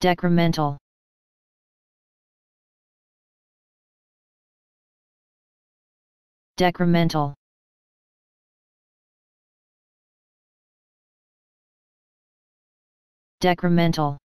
decremental decremental decremental